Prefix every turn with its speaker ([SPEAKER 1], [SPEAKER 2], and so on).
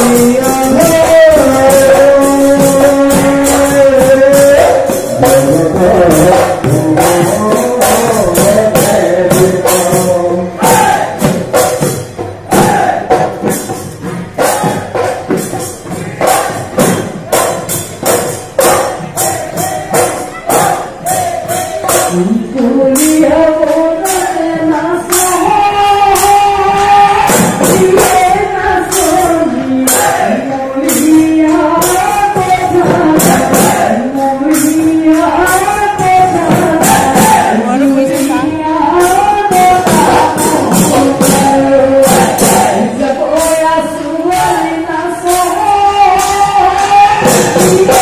[SPEAKER 1] you. resultado.